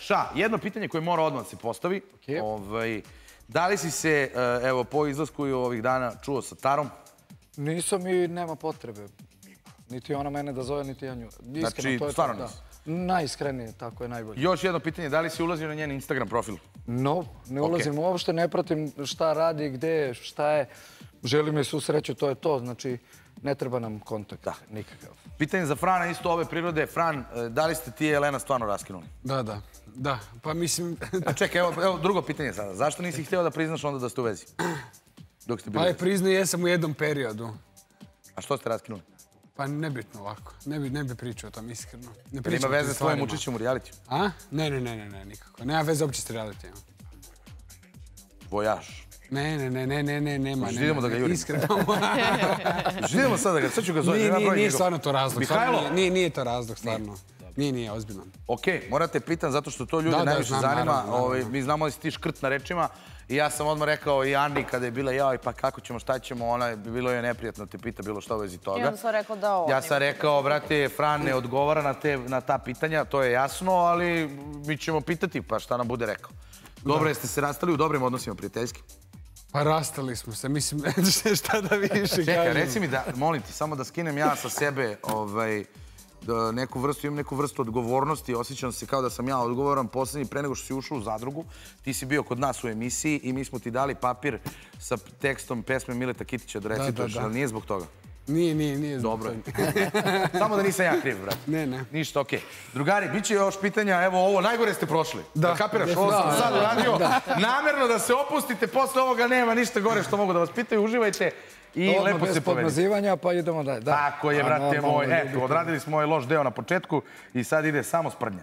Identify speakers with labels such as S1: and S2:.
S1: Ša, jedno pitanje koje mora odmah se postavi. Ovaj, da li si se, e, evo, po izlasku i ovih dana čuo sa Tarom?
S2: Nisam i nema potrebe. Niti ona mene da zove, niti ja nju. Iskreno,
S1: Znači,
S2: to je
S1: stvarno
S2: to,
S1: nisi?
S2: Najiskrenije, tako je najbolje.
S1: Još jedno pitanje, da li si ulazio na njen Instagram profil?
S2: No, ne ulazim uopšte, ne pratim šta radi, gde je, šta je. Želim je svu sreću, to je to. Znači, ne treba nam kontakt. Da. Nikakav.
S1: Pitanje za Frana isto ove prirode. Fran, e, da li ste ti i Elena stvarno raskinuli?
S3: Da, da. Da, pa mislim...
S1: A čekaj, evo, evo drugo pitanje sada. Zašto nisi htio da priznaš onda da ste u vezi? Dok ste bili
S3: Pa je priznao, jesam u jednom periodu.
S1: A što ste raskinuli?
S3: Pa nebitno ovako. Ne bi, ne bi pričao o tom, iskreno. Ne
S1: ima veze s tvojim učešćem u realitiju?
S3: A? Ne, ne, ne, ne, ne, nikako. Nema veze uopće s realitijom.
S1: Vojaž.
S3: Ne, ne, ne, ne, ne, ne, nema. Nema,
S1: idemo da ga
S3: ne,
S1: jurimo.
S3: Iskreno.
S1: Idemo sad da ga, sad ću ga zove.
S3: nije, nije, stvarno to razlog.
S1: Mihajlo!
S3: Nije, nije, to razlog, stvarno. Nije, nije, ozbiljno.
S1: Ok, morate pitan zato što to ljude
S3: Da, da,
S1: najviše
S3: znam,
S1: zanima.
S3: naravno, naravno.
S1: Ovaj, mi znamo da si ti škrt na rečima. I ja sam odmah rekao i Andi kada je bila jao, pa kako ćemo, šta ćemo, ona je bilo je neprijatno te pita bilo što u vezi toga.
S4: I onda sam rekao da ovo
S1: Ja sam rekao, brate, Fran ne odgovara na, te, na ta pitanja, to je jasno, ali mi ćemo pitati pa šta nam bude rekao. Dobro, jeste se rastali u dobrim odnosima prijateljski?
S3: Pa rastali smo se, mislim, šta da više
S1: Čekaj,
S3: kažem.
S1: reci mi da, molim ti, samo da skinem ja sa sebe ovaj, da neku vrstu, imam neku vrstu odgovornosti, osjećam se kao da sam ja odgovoran poslednji pre nego što si ušao u zadrugu. Ti si bio kod nas u emisiji i mi smo ti dali papir sa tekstom pesme Mileta Kitića da recituješ, ali nije zbog toga.
S3: Nije, nije, nije.
S1: Dobro. Samo da nisam ja kriv, brate.
S3: Ne, ne.
S1: Ništa, okej. Drugari, bit će još pitanja, evo ovo, najgore ste prošli. Da,
S3: Da,
S1: kapiraš, ovo sam sad uradio. Namerno da se opustite, posle ovoga nema ništa gore što mogu da vas pitaju, uživajte i
S2: Odmah
S1: lepo
S2: bez
S1: se povedite.
S2: podmazivanja, pa idemo dalje. Da.
S1: Tako je, brate moj. Eto, odradili smo ovaj loš deo na početku i sad ide samo sprdnja.